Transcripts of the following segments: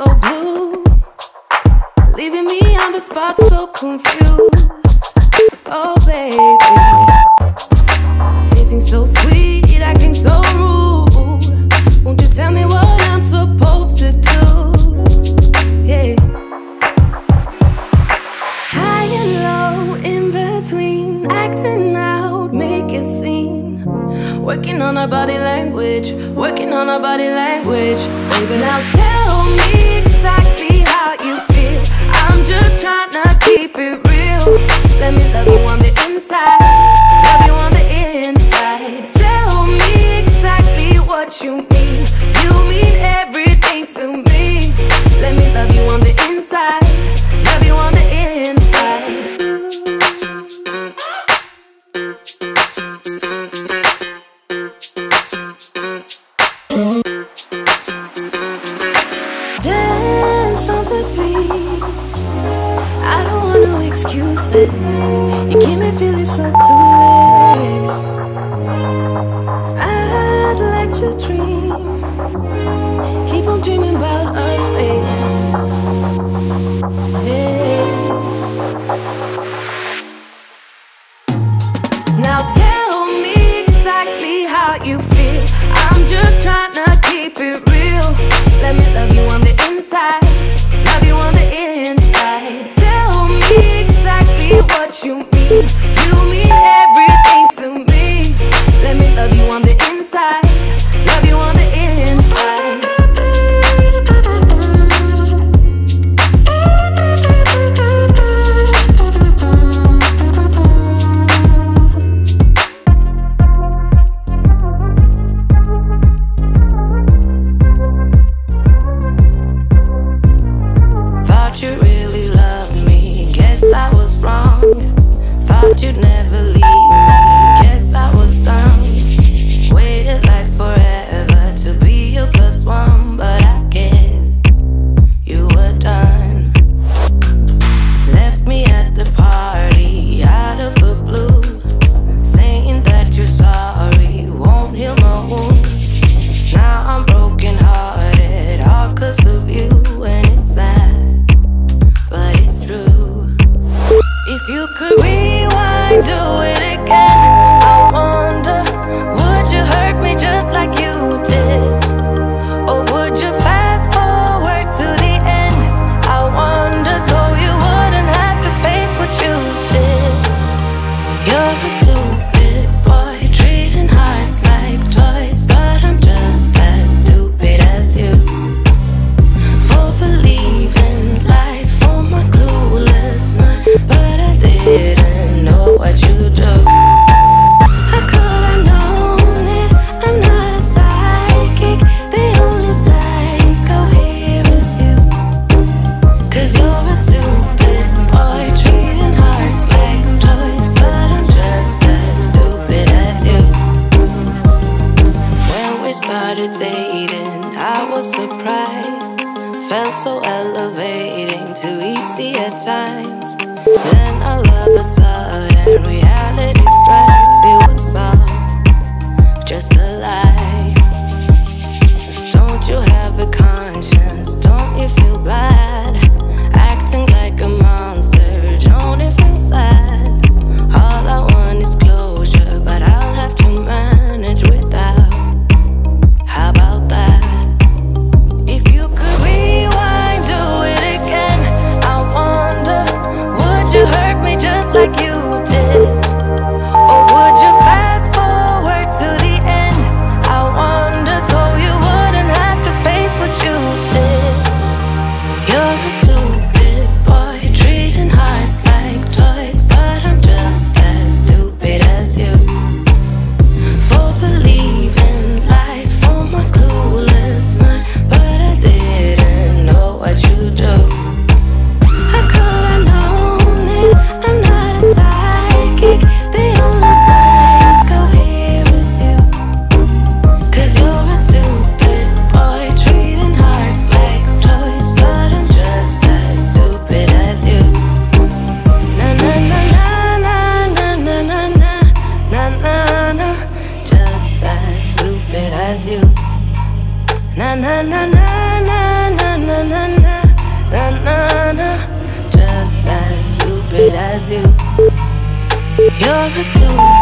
so blue, leaving me on the spot so confused. Oh, baby, tasting so sweet, acting so rude. Won't you tell me what I'm supposed to do? Yeah. High and low, in between, acting out, make a scene. Working on our body language, working on our body language. Baby, now tell told me exactly how you feel. I'm just trying to keep it real. Let me love you on the inside. Love you on the excuses. You keep me feeling so clueless. I'd like to dream, keep on dreaming about us, babe. rewind, do it again. times. Then I as you. Na na na na na na na na na na na na. Just as stupid as you. You're a stupid.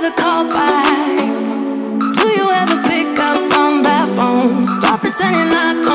Ever call back? Do you ever pick up on that phone? Stop pretending I don't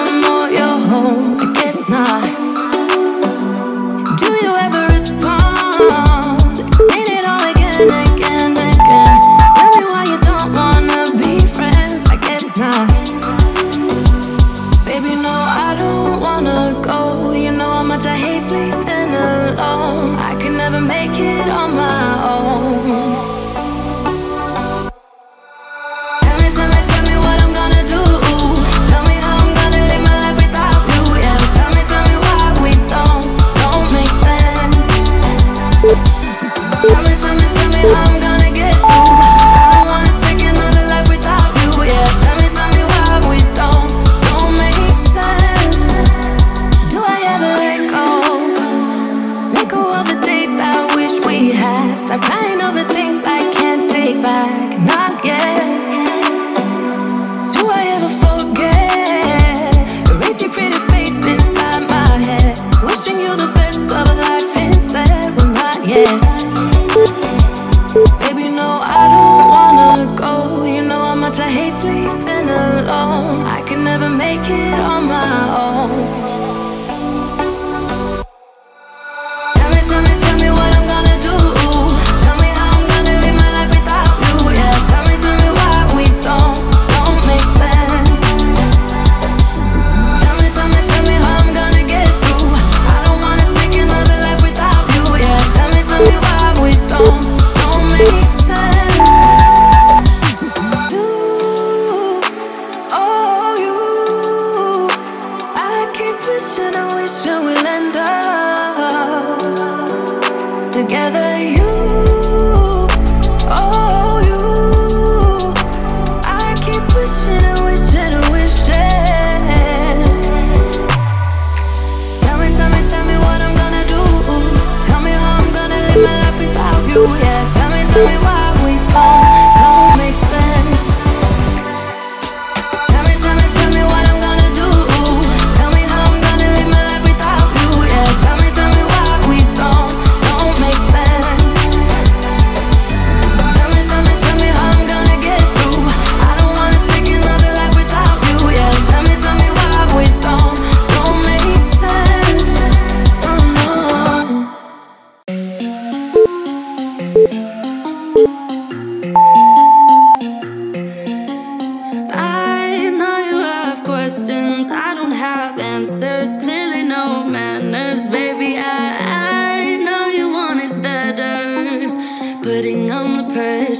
together, you Oh, you. I keep wishing and wishing and wishing. Tell me, tell me, tell me what I'm gonna do. Tell me how I'm gonna live my life without you, yeah. Tell me, tell me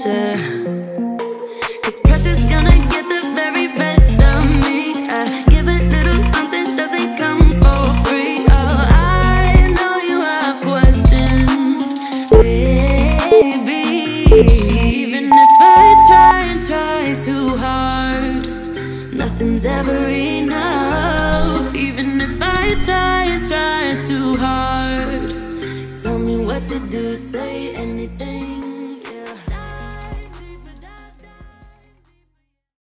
Cause pressure's gonna get the very best of me. I give a little something, doesn't come for free. Oh, I know you have questions, baby. Even if I try and try too hard, nothing's ever enough. Even if I try and try too hard, tell me what to do, say anything.